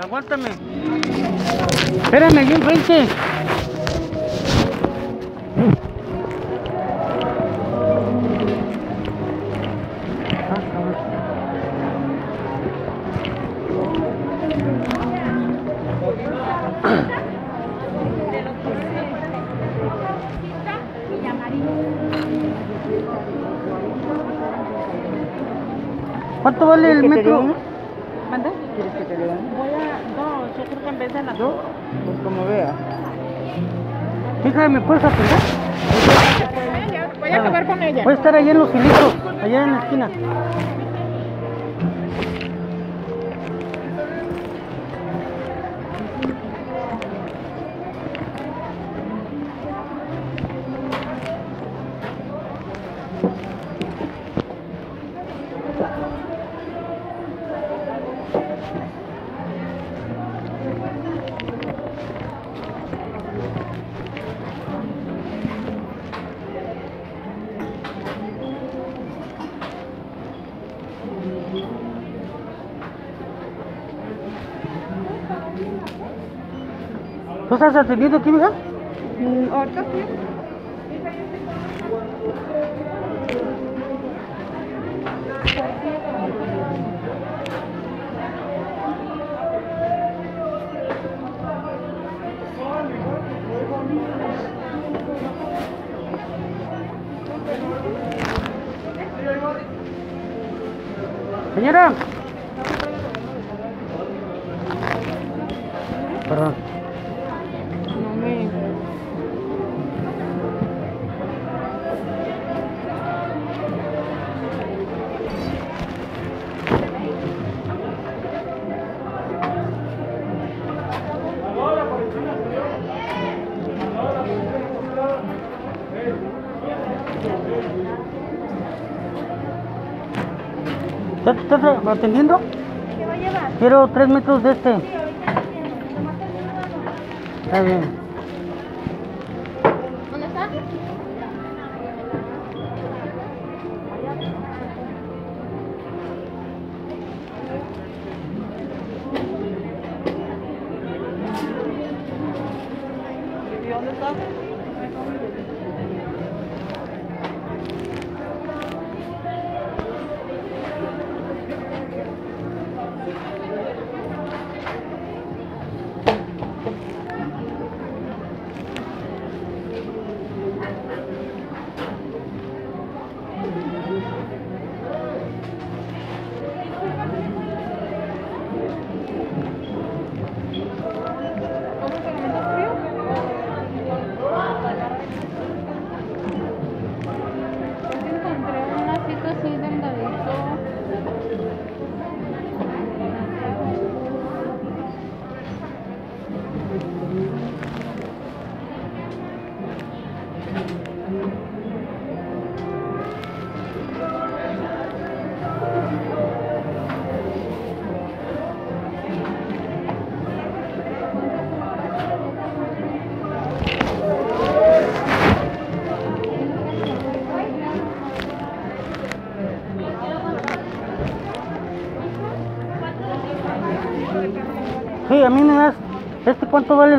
Aguántame. Espérame, allí enfrente. ¿Cuánto vale el ¿Quieres que te dé metro? uno? ¿Mande? ¿Quieres que te dé uno? Voy a... No, yo ¿Dos? Pues como veas. Hija, ¿me puedes atender? Voy a acabar con ella. Puede estar allá en los hilitos, allá en la esquina. ¿Tú estás atendiendo aquí, mija? Mm, Ahorita sí. Señora. Estás atendiendo? ¿Qué va a llevar? Quiero tres metros de este. Está bien.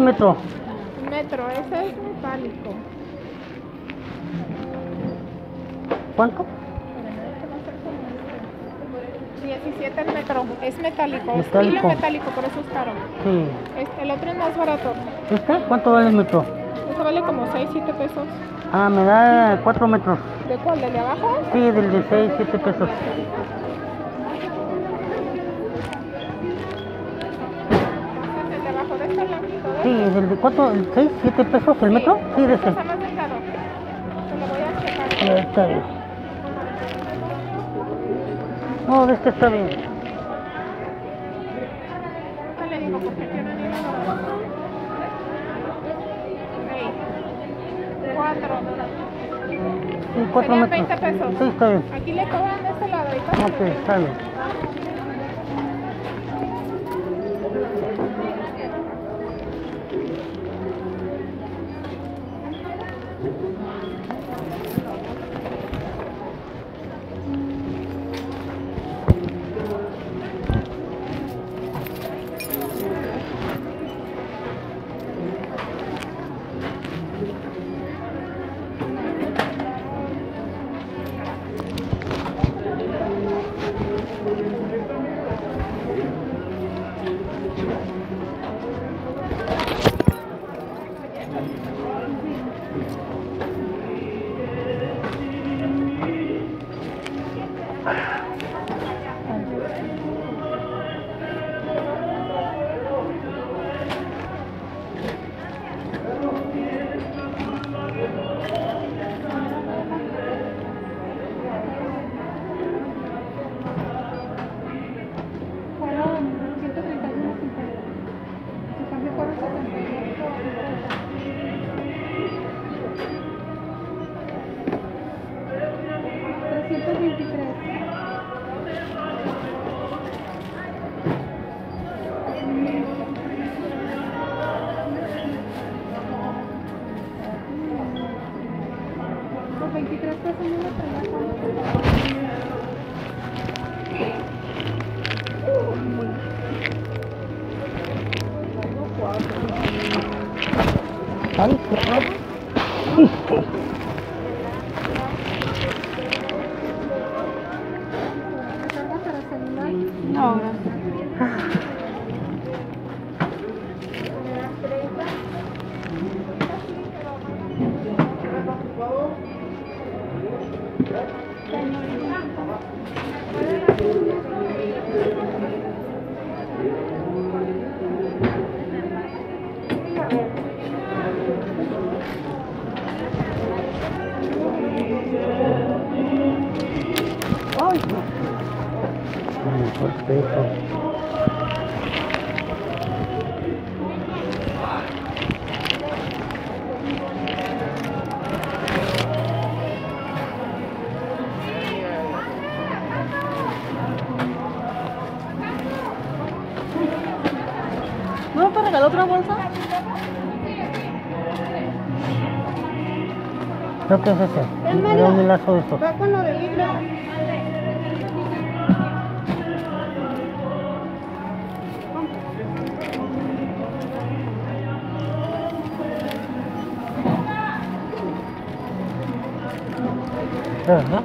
Metro? Metro, ese es metálico. ¿Cuánto? 17 el metro, es metálico, Metálico. estilo metálico, por eso es caro. Sí. Este, el otro es más barato, ¿Este? ¿Cuánto vale el metro? este vale como 6, 7 pesos. Ah, me da cuatro metros. ¿De cuál? ¿Del de abajo? Sí, del de 6, 7 pesos. Blanquito, ¿ves? Sí, del de cuánto, el 6, 7 pesos el metro? Sí, de Este ese. está más delgado. Te lo voy a checar. Está bien. No, de este está bien. Le digo porque tienen hilo dorado. Ok. Cuatro. Sí, 4 Serían metros. 20 pesos. Sí, está bien. Aquí le cobran de este lado. Ok, está bien. Creo que es ese. ¿En Era un lazo de estos. Va con lo de libro. ¿Verdad?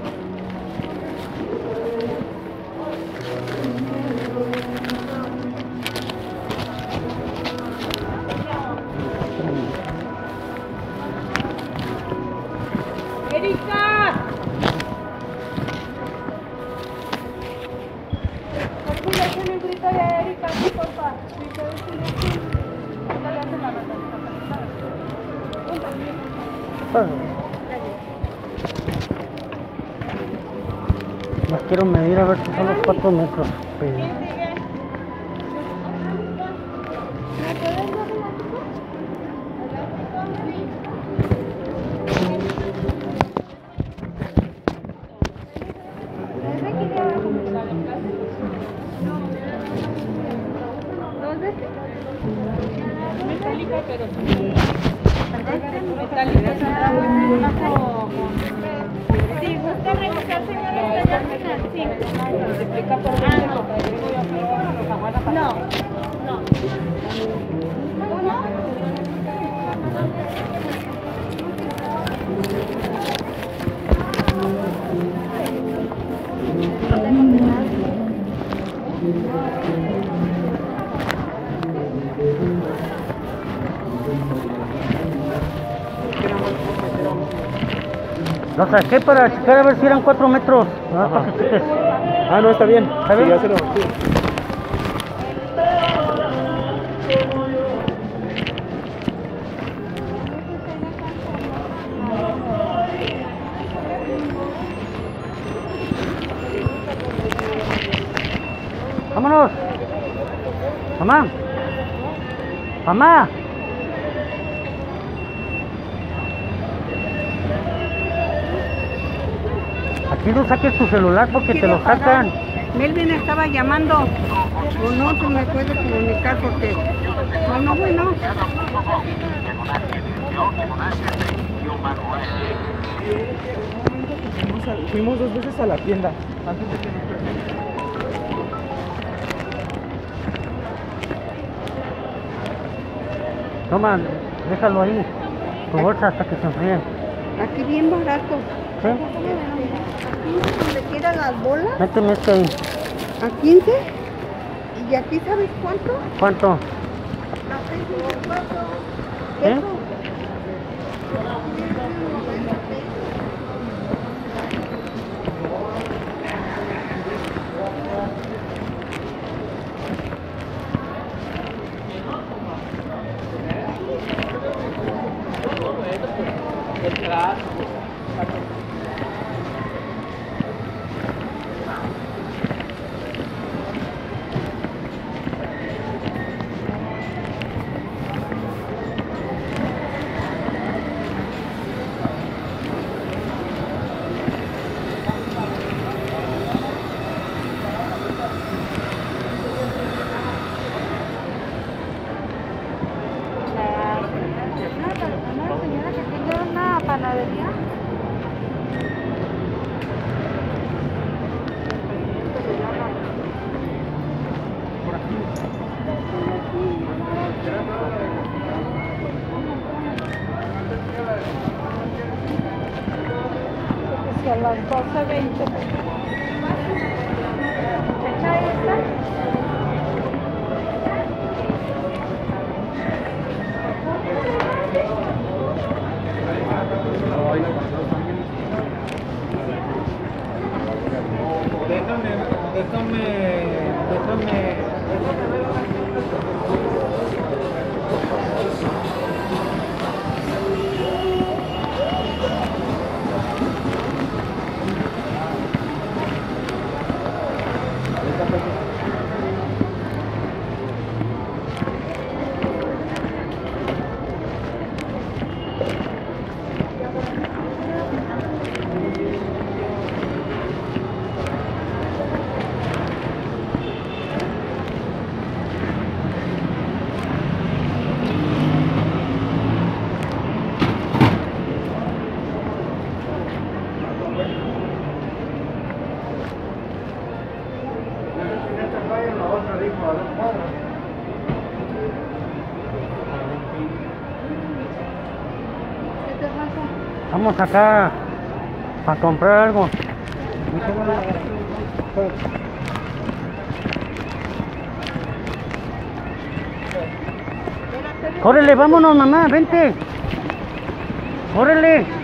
Lo saqué para checar a ver si eran 4 metros. Ah, para que cheques. Ah, no, está bien. ¿Está bien? Sí, ya se lo- sí. Vámonos. Mamá. Mamá. Aquí no saques tu celular porque te lo sacan. Melvin estaba llamando. O no se me puede comunicar porque. Bueno, bueno. Fuimos, a- fuimos dos veces a la tienda. Antes de que nos Toma, déjalo ahí. Tu bolsa hasta que se enfríe. Aquí bien barato. ¿Sí? Donde quieran las bolas, Méteme este ahí. a 15. Y aquí, ¿sabes cuánto? ¿Cuánto? A ¿Eh? pesos. Una señora que tiene una panadería a las 12.20. ¿Fecha esta? Déjame, déjame, déjame. Acá a comprar algo. Órale, vámonos, mamá, vente. Órale.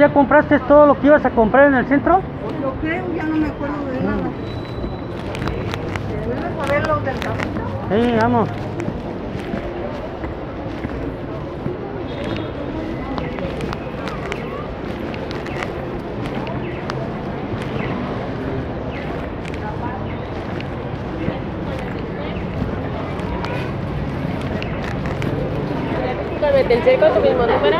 Ya compraste todo lo que ibas a comprar en el centro? Yo creo, ya no me acuerdo de nada. ¿Vuelves a ver los del camino? Sí, vamos. Me pensé con tu mismo número.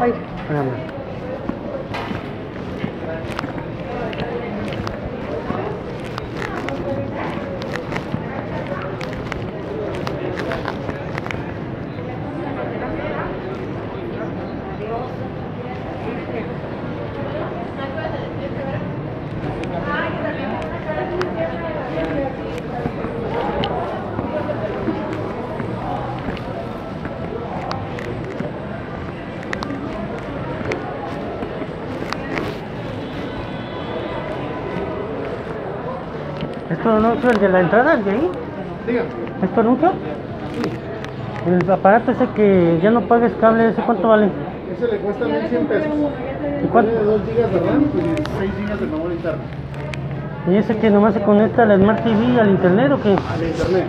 Ay, espérame. ¿Esto anuncio el de la entrada, el de ahí? Dígame. ¿Esto anuncio? El aparato ese que ya no pagues cable, ¿ese cuánto vale? Ese le cuesta 1100 pesos. ¿Y cuánto? Tiene 2 GB de RAM y 16 GB de memoria interna. ¿Y ese que nomás se conecta al Smart TV, al internet o qué? Al internet.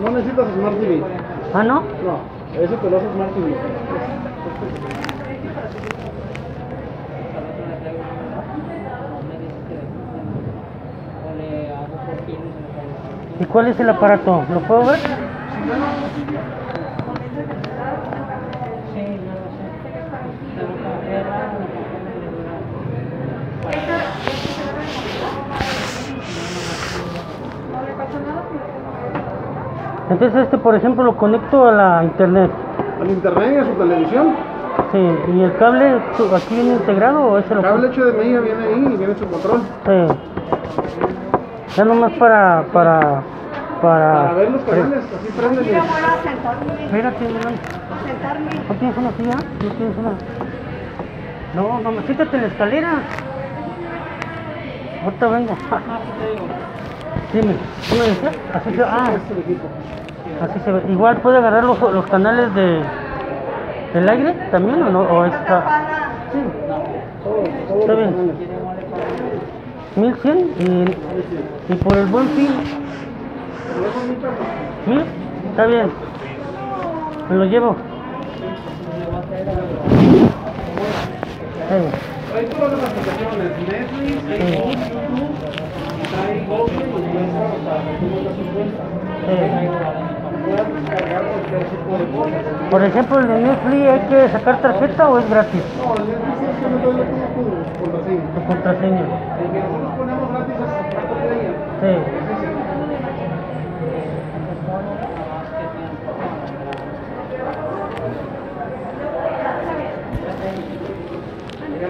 No necesitas Smart TV. Ah, ¿no? No, ese te lo hace Smart TV. ¿Y cuál es el aparato? ¿Lo puedo ver? Entonces este, por ejemplo, lo conecto a la internet. ¿Al internet y a su televisión? Sí, ¿y el cable aquí viene integrado o es el...? El cable HDMI viene ahí y viene su control. Sí. Ya nomás para, para, para... Para ver los canales, así prenden. Mira, voy a sentarme. Espérate. Sentarme. ¿No tienes una silla? ¿No tienes una? No, no, me- quítate la escalera. Ahorita vengo. Dime, ¿qué me decías? Así se, ah, Este así se ve. Igual puede agarrar los, los canales de del aire también o no, o está. Sí, Está bien. Canales. 1100 y, y por el buen fin, está bien. Me lo llevo. Todas las aplicaciones, Netflix. YouTube, Google y hasta 250. Puedes descargar cualquier tipo de cosas. Por ejemplo, el de Netflix, ¿hay que sacar tarjeta o es gratis? No, el Netflix es que lo pongo tu contraseña. Tu contraseña. El que nosotros ponemos gratis es la contraseña. Sí.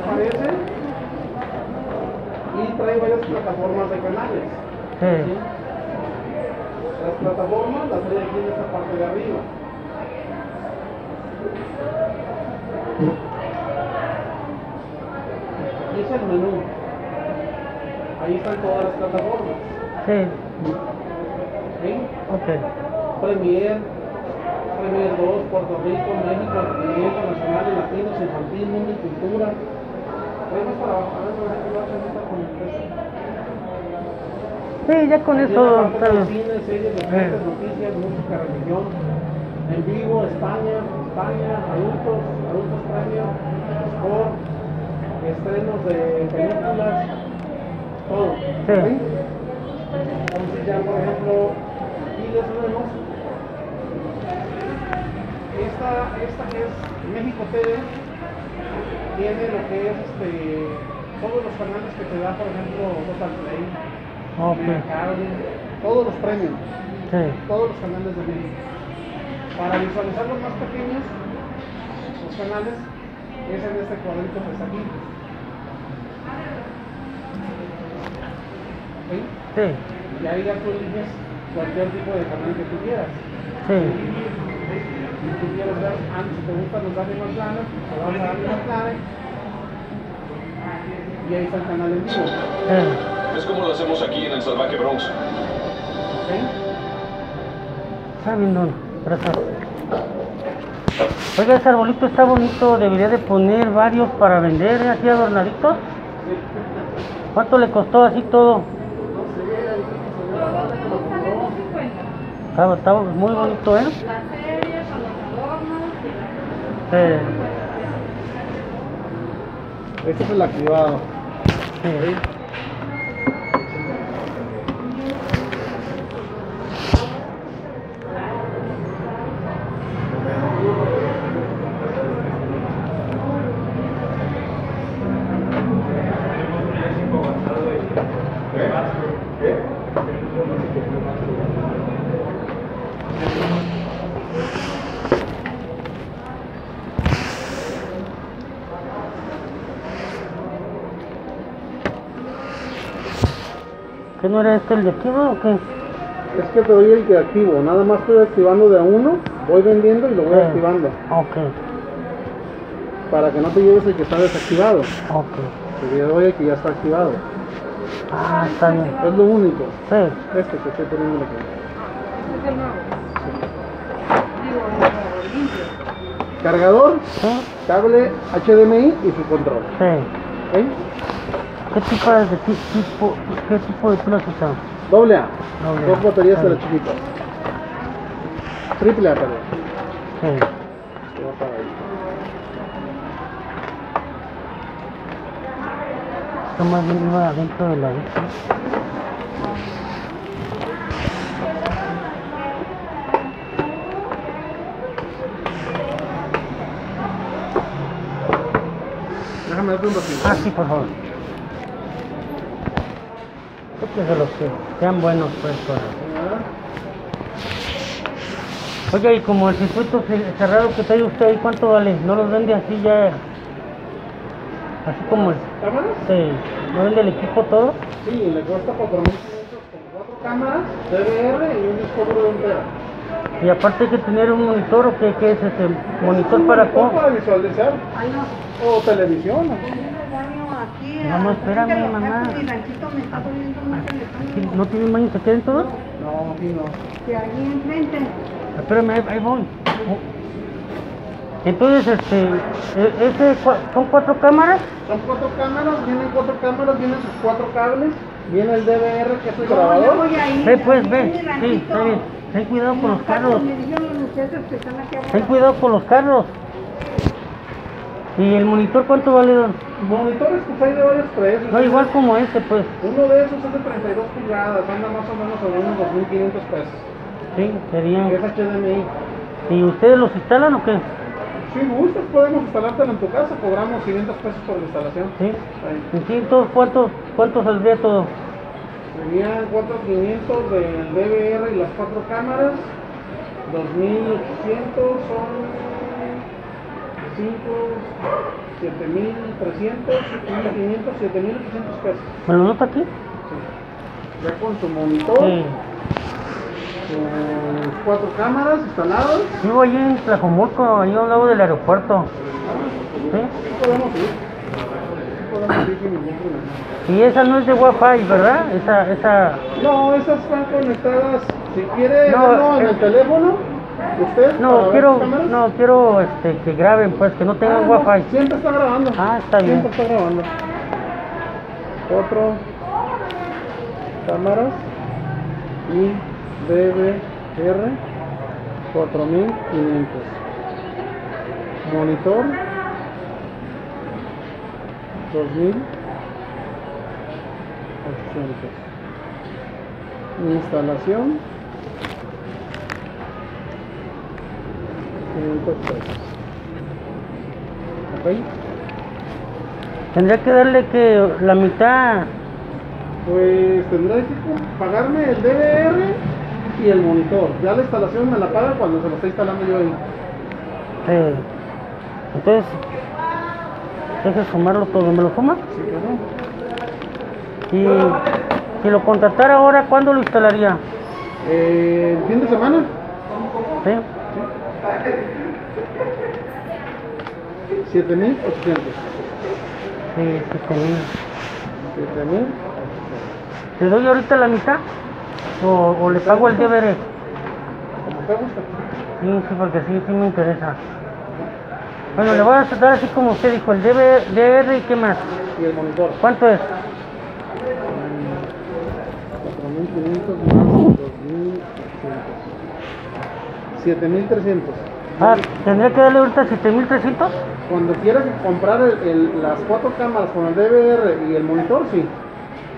Aparece y trae varias plataformas de canales. Sí. Las plataformas las trae aquí en esta parte de arriba. Aquí es el menú. Ahí están todas las plataformas. Sí. ¿sí? Ok. Premier, Premier 2, Puerto Rico, México, Actividad Internacional, Latinos, Infantil, Mundo y Cultura. Vamos para abajo, a ver, a ver, esta con el texto. Sí, ya con Tiene eso. Cine, series, deportes, noticias, música, religión, en vivo, España, España, adultos, adultos premio, sport, estrenos de películas, todo. Sí. Entonces ya, por ejemplo, aquí les vemos esta, esta que es México TV, tiene lo que es este, todos los canales que te da, por ejemplo, Total Play, Ok. Mercado, todos los premios, Sí. todos los canales de México. Para visualizar los más pequeños, los canales, es en este cuadrito que está aquí. ¿Ok? Sí. Y ahí ya tú eliges cualquier tipo de canal que tú quieras. Sí. Si tú quieres ver, ah, si te gustan los Animal Planet, te vas a Animal Planet. Y ahí está el canal en vivo. Sí. Es como lo hacemos aquí en el salvaje Bronx. bien, don. Gracias. Oiga, ese arbolito está bonito. Debería de poner varios para vender, ¿eh? así adornaditos. ¿Cuánto le costó así todo? Estaba, estaba muy bonito, ¿eh? La serie con los adornos. Sí. Este es el activado. sí. No era este el de no? ¿O qué? Es que te doy el que activo. Nada más estoy activando de a uno, voy vendiendo y lo voy Sí. activando. Ok, Para que no te lleves el que está desactivado. ok. Porque yo doy el que ya está activado. Ah, está bien. Es lo único. Sí. Este que estoy poniendo aquí. Es el nuevo. Digo, nuevo, limpio. Cargador, ¿Sí? cable HDMI y su control. Sí. ¿ok? ¿Qué tipo de, ti- tipo, qué tipo de pilas usan? Doble A. Doble A. Dos baterías de Vale. las chiquitas. Triple A, perdón. Sí. Esto más bien iba adentro de la vista. Déjame darte un ratito. Ah, sí, por favor. De los que sean buenos, pues, para... Oiga, y como el circuito ce- cerrado que trae usted ahí, ¿cuánto vale? ¿No los vende así ya? Así como el... ¿Cámaras? Sí, ¿No vende el equipo todo? Sí, le cuesta 4.500 con cuatro cámaras, DVR y un disco duro de un tera. Y aparte hay que tener un monitor o qué, qué es ese monitor para Monitor cómo. para visualizar. Ay, no. O televisión. ¿no? No, no, ah, espérame, mamá. Mi ranchito me está poniendo mucho en el ¿No tienen baños aquí adentro? No, aquí no. Que allí enfrente. Espérame, ahí, voy. Entonces, este, e- ese, cua- ¿son cuatro cámaras? Son cuatro cámaras, vienen cuatro cámaras, vienen sus cuatro cables, viene el DVR que es el grabador. voy a ir. Ve pues, ve. Sí, está bien. Ten cuidado con los carros. Ten cuidado con los carros. ¿Y el monitor cuánto vale, don? Monitores pues hay de varios precios. No, igual como este, pues. Uno de esos es de 32 pulgadas, anda más o menos en unos 2.500 pesos. Sí, sería. Es HDMI. ¿Y ustedes los instalan o qué? Si gustas podemos instalártelo en tu casa, cobramos 500 pesos por la instalación. Sí. ¿Y sí, cuánto, cuánto saldría todo? Serían 4.500 del DVR y las cuatro cámaras, 2.800 son 5, 7.300, 1.500, 7.800 pesos. ¿Me lo nota aquí? Sí. Ya con tu monitor, Sí. cuatro cámaras instaladas, Vivo allí en Tlajomulco, ahí a un lado del aeropuerto. ¿Sí? sí podemos ir. Podemos ir sin ningún problema. Y esa no es de Wi-Fi, ¿verdad? Esa, esa... No, esas están conectadas. Si quiere No, en eh. el teléfono, usted. No, quiero, no, quiero este, que graben, pues, que no tengan Ah, no, Wi-Fi. Siempre está grabando. Ah, está bien. Siempre está grabando. Otro. Cámaras. Y DVR 4500. Monitor. 2800. Instalación. 500 pesos. ¿Ok? Tendría que darle que la mitad... Pues tendré que pagarme el DVR y el monitor. Ya la instalación me la paga cuando se lo esté instalando yo ahí. eh, entonces, deje sumarlo todo. ¿Me lo suma? Sí, claro. Y si lo contratara ahora, ¿cuándo lo instalaría? Eh, ¿El fin de semana? ¿Sí? 7800. Sí, sí, tenía. 7000. ¿Le doy ahorita la mitad? ¿O, o le pago el DVD? Como te gusta. Sí, sí, porque sí, sí me interesa. Bueno, le voy a dar así como usted dijo, el DV DR y qué más. Y el monitor. ¿Cuánto es? 4500 más 2800. 7300. Ah, ¿tendría que darle ahorita 7300? Cuando quiera comprar el- el- las cuatro cámaras con el DVR y el monitor, sí.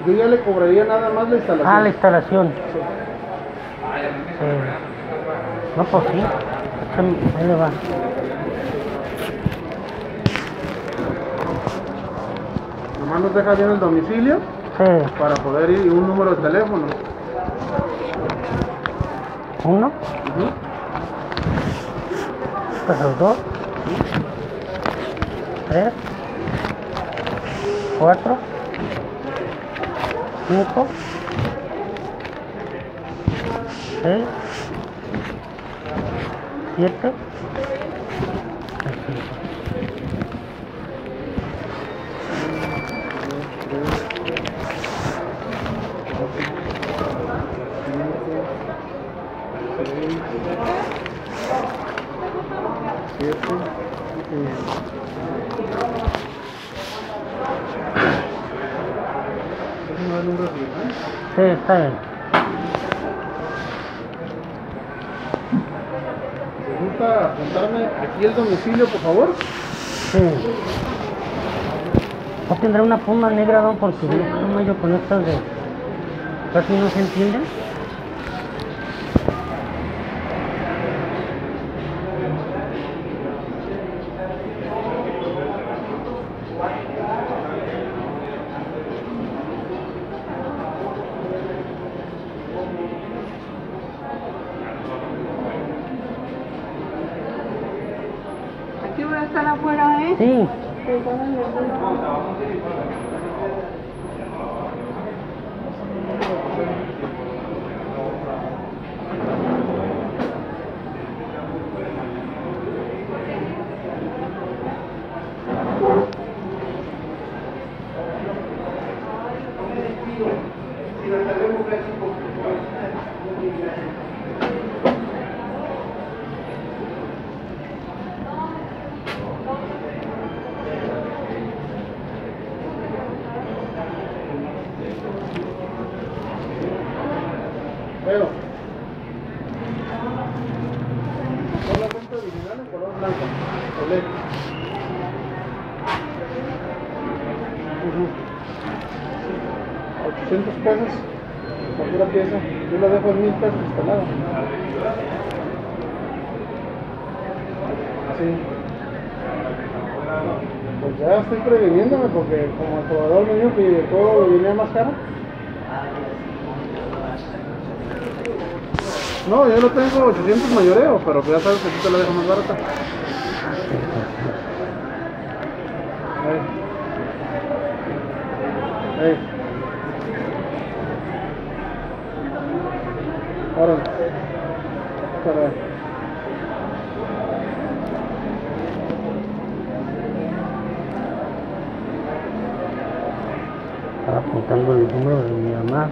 Yo ya le cobraría nada más la instalación. Ah, la instalación. Sí. Sí. No, pues sí. Ahí le va. Nomás nos deja bien el domicilio Sí. para poder ir y un número de teléfono. Uno. Pues dos, tres, cuatro, cinco, seis, siete, Sí, está. ¿Me gusta apuntarme aquí el domicilio, por favor? Sí. ¿No tendrá una puma negra, don? Porque no, no yo con estas de... Casi no se entienden. Estar afuera, ¿eh? Sí. Pero. Por la cuenta original en color blanco. OLED. Ujú. 800 pesos. Por pura pieza. Yo la dejo en 1000 pesos instalada. Así. Pues ya estoy previniéndome porque como el que todo venía más caro. No, yo lo tengo 800 mayoreo, pero ya sabes que aquí te la dejo más barata. Ahí. Ahí. Órale. Para. Estaba apuntando el número de mi mamá.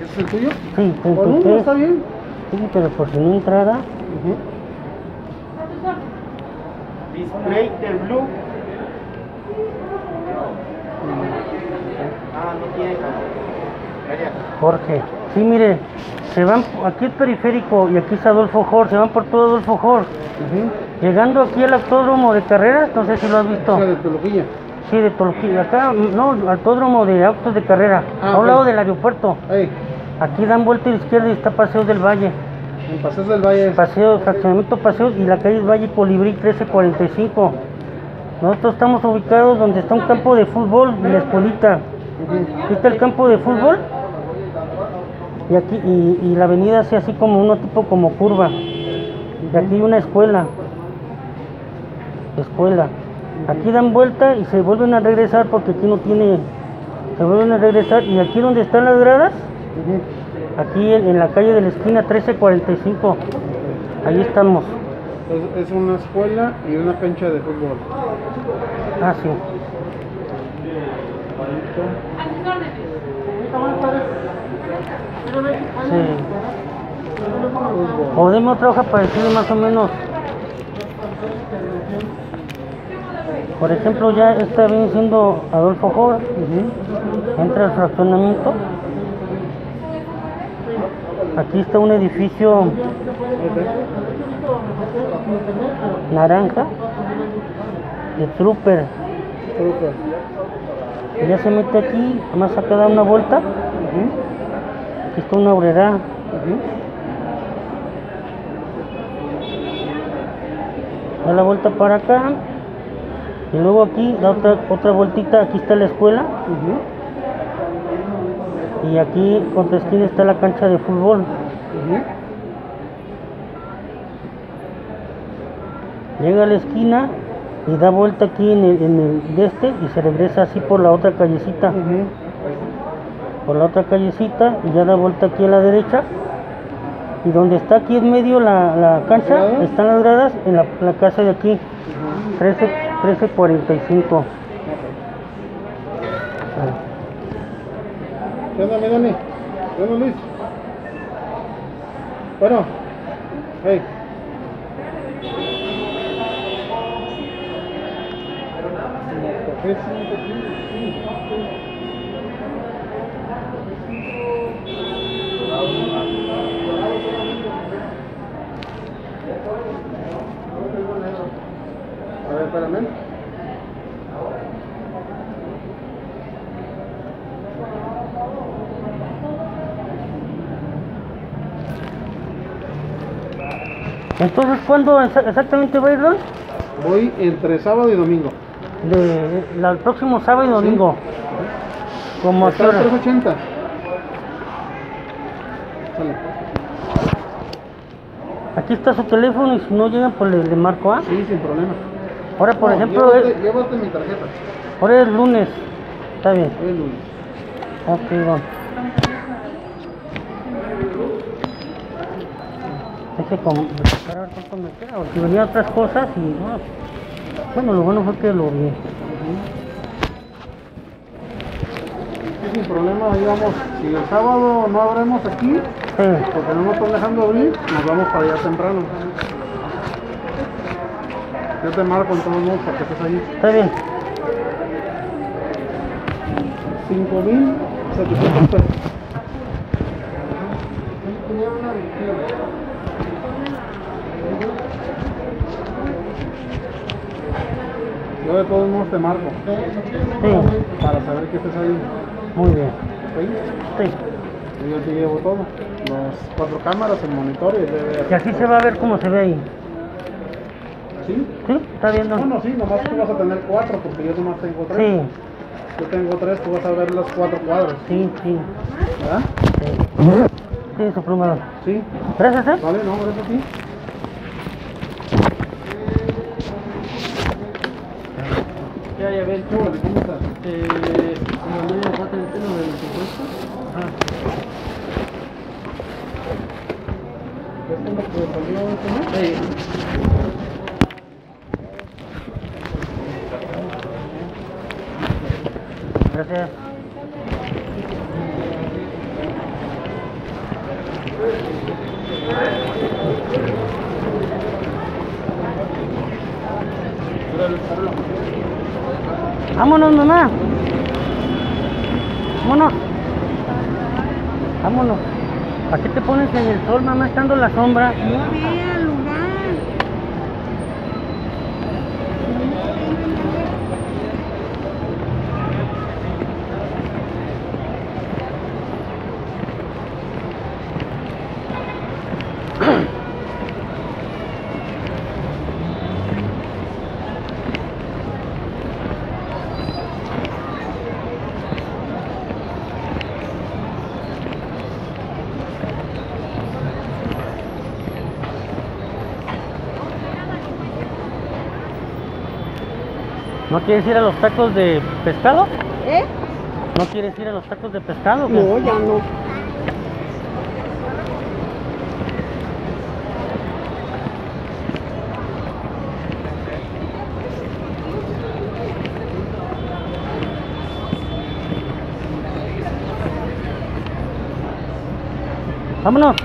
¿Ese Sí, Por punto uno, está bien. Sí, pero por si no entrara, Ujú. Display de blue. Ah, no tiene. Jorge. Sí, mire, se van, aquí es periférico y aquí es Adolfo Jor, se van por todo Adolfo Jor. Ujú. Llegando aquí al autódromo de carreras, no sé si lo has visto. De Toluquilla. Sí, de Tolquilla. Acá, no, autódromo de autos de carrera, Ah, a un lado del aeropuerto. Ahí, Aquí dan vuelta a la izquierda y está Paseo del Valle. en Paseos del Valle. Paseo, fraccionamiento Paseo y la calle Valle Colibrí 1345. Nosotros estamos ubicados donde está un campo de fútbol y la escuelita. Aquí está el campo de fútbol y aquí y, y la avenida hace así como uno tipo como curva. Y aquí hay una escuela. Escuela. Aquí dan vuelta y se vuelven a regresar porque aquí no tiene. Se vuelven a regresar y aquí donde están las gradas. Aquí en, la calle de la esquina 1345. Ahí estamos. Es, una escuela y una cancha de fútbol. Ah, sí. Sí. O deme otra hoja para decirle más o menos. Por ejemplo, ya está bien siendo Adolfo Jor. Entra al fraccionamiento. Aquí está un edificio naranja de Trooper. Y ya se mete aquí, además acá da una vuelta. Aquí está una obrera. Da la vuelta para acá. Y luego aquí da otra, otra vueltita. Aquí está la escuela. Y aquí contra esquina está la cancha de fútbol. Llega a la esquina y da vuelta aquí en el, en el de este y se regresa así por la otra callecita. Por la otra callecita y ya da vuelta aquí a la derecha. Y donde está aquí en medio la, la cancha, están las gradas en la, la casa de aquí. 13, 1345. ¿Qué onda, mi Dani? ¿Qué onda, Luis? Bueno. Hey. A ver, espérame. Entonces, ¿cuándo exa- exactamente va a ir, Don? Voy entre sábado y domingo. De, la- el próximo sábado y domingo. Como a qué Está a hora? 380. Sale. Aquí está su teléfono y si no llegan, pues le, le marco, ¿ah? Sí, sin problema. Ahora, por No, ejemplo, llévate, es- llévate mi tarjeta. ahora es lunes. Está bien. Hoy es lunes. Ok, va. Que com- buscar a ver cuánto me queda, porque venía otras cosas y no. Bueno, lo bueno fue que lo vi. Sin problema, digamos, si el sábado no abremos aquí, Sí, porque no nos están dejando abrir, nos vamos para allá temprano. Yo te marco en todos modos para que estés ahí. está bien. 5.700 pesos. Yo de todos modos te marco Sí, para saber que estés ahí. muy bien. ¿sí? Sí. Yo te llevo todo. Los cuatro cámaras, el monitor y el DVR. Y así se va a ver cómo se ve ahí. ¿Sí? ¿Sí? ¿Está viendo? Bueno, sí, nomás tú vas a tener cuatro porque yo nomás tengo tres. Sí, Yo tengo tres, tú vas a ver los cuatro cuadros. sí, sí. ¿Verdad? Sí, sí su pluma. Sí. Gracias, ¿eh? Vale, no, gracias a ti. Ven. ¿Cómo estás? Eh, me falta el tema del impuesto. ¿Esto es lo que salió este mes? Sí. Gracias. Vámonos, mamá. Vámonos. Vámonos. ¿Para qué te pones en el sol, mamá, estando la sombra? ¿No quieres ir a los tacos de pescado? ¿Eh? ¿No quieres ir a los tacos de pescado? No, ya no. Vámonos.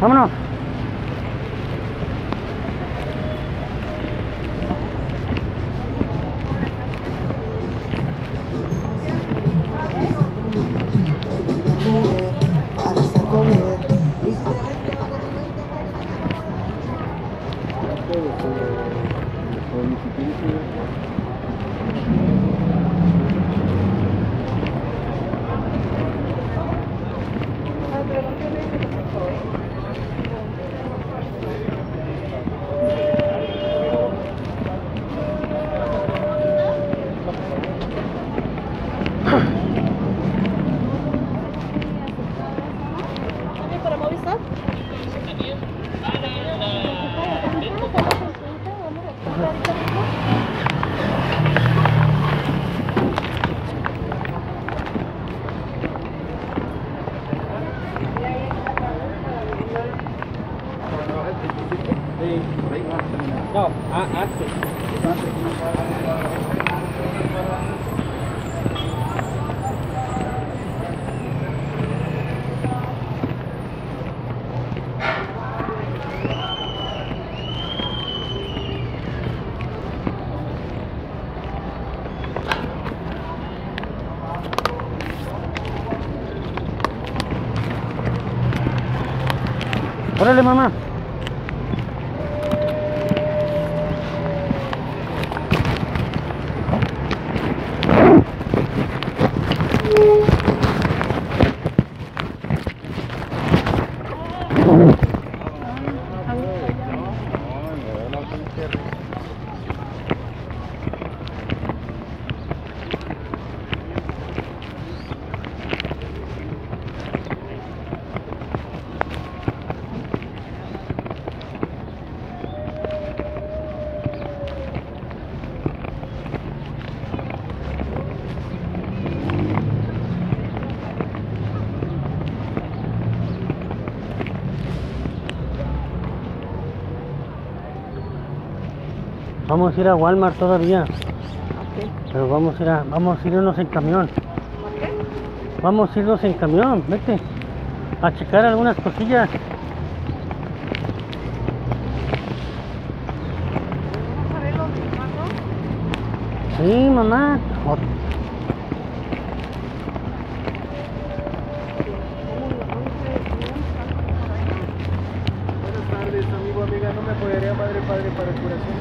Vámonos. No, Órale, mamá. Vamos a ir a Walmart todavía. Pero vamos a ir a, vamos a irnos en camión. Vamos a irnos en camión, vete. A checar algunas cosillas. Sí, mamá. O- Buenas tardes, amigo, amiga. ¿No me apoyaría, madre, padre, para curación?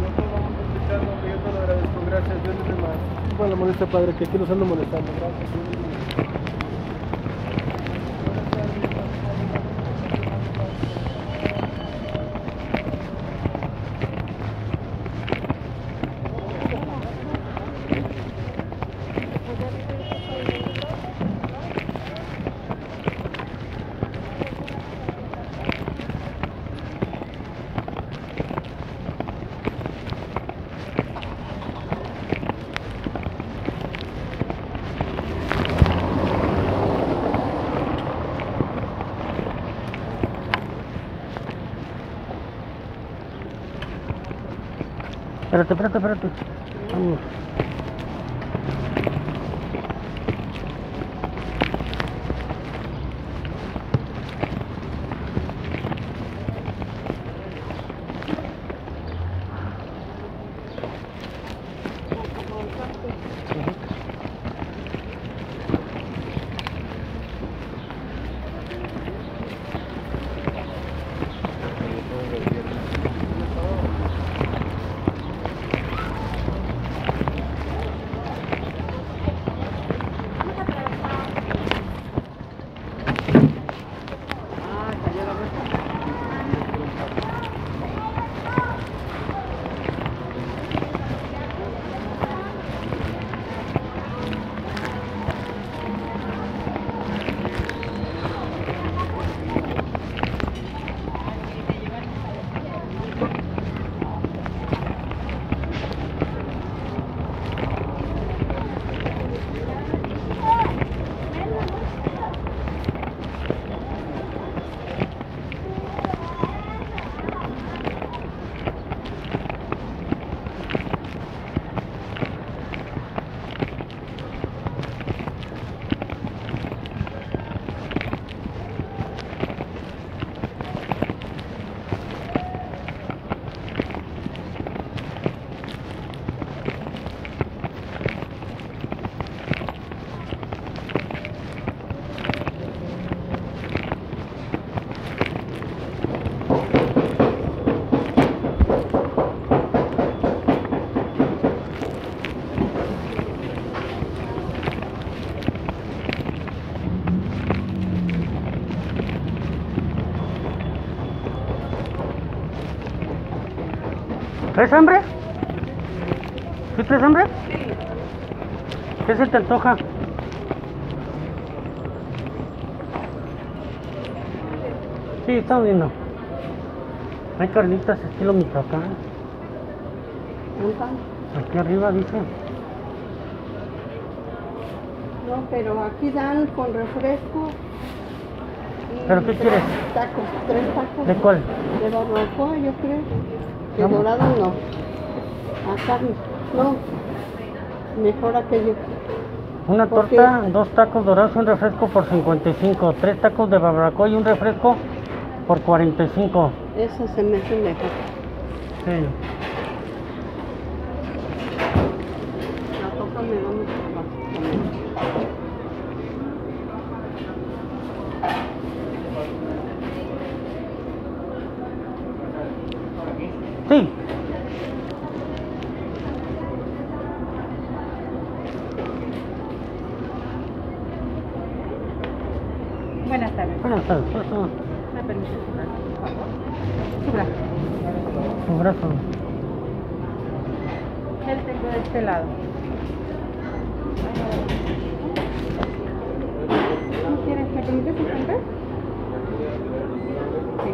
Nosotros vamos a escuchar, hombre, yo te lo agradezco. Gracias, Dios les dé más. Bueno, molesta, padre, que aquí los ando molestando. Gracias. Espérate, espérate, espérate. Vamos. ¿Traes hambre? ¿Sí traes hambre? ¿Qué se te antoja? Sí, estamos viendo. Hay carnitas estilo Michoacán. Aquí arriba dice. No, pero aquí dan con refresco ¿Pero qué quieres? Tacos, tres tacos. ¿De cuál? De barbacoa, yo creo. Vamos. dorado no. A carne. No. Mejor aquello. Una ¿Por torta, dos tacos dorados y un refresco por 55. Tres tacos de barbacoa y un refresco por 45. Eso se me hace mejor. Sí. La sopa me da mucho trabajo comer. Sí. Buenas tardes. Buenas tardes. Eso, ¿Me permite su brazo, por favor? Su brazo. su brazo. Él tengo de este lado. ¿No quieres? ¿Me permite su frente? Sí.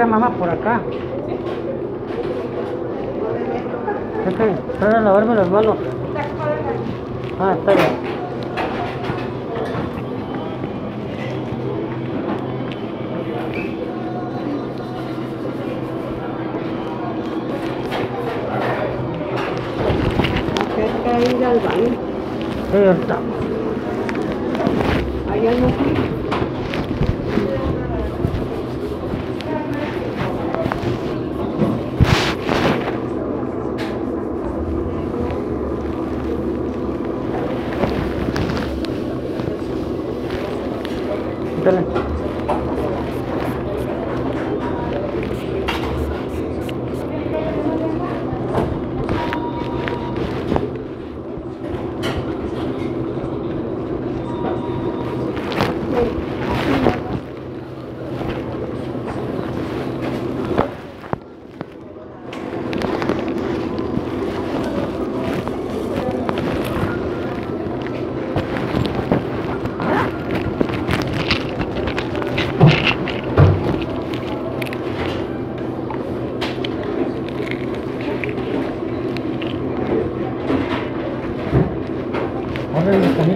Mira, mamá por acá. Es que trae a lavarme las manos. Ah, está bien. Dale. Orden de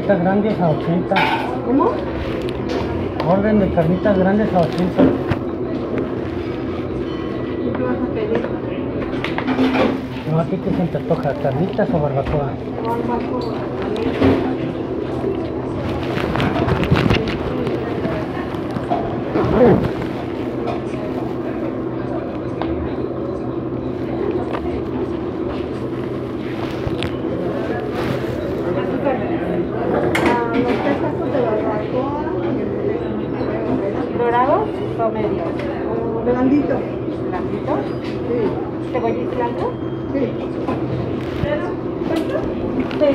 carnitas grandes a 80. ¿Cómo? Orden de carnitas grandes a 80. ¿Y qué vas a pedir? No, a ti que se te antoja, carnitas o barbacoa. Barbacoa. Ah, los tres tacos de barbacoa. ¿Dorados o medios? Blandito. ¿Blanditos? Sí. ¿Cebolla y cilantro? Sí. Seis. ¿De qué refresco Pepsi, cero, manzanita, mirinda y sangría. Pepsi. Pepsi. ¿Para usted? A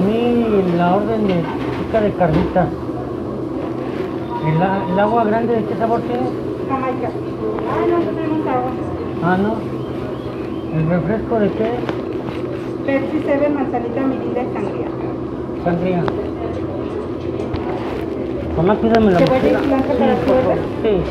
mí la orden de chica de carnitas. El, el agua grande, ¿de qué sabor tiene? Jamaica. Ah, no, no tenemos agua. Ah, no. ¿El refresco de qué? Pepsi, cero, manzanita, mirinda y sangría. Sangría. Mamá, cuídame la ¿Cebolla y mochila. cilantro Sí, por tu favor. orden? Sí.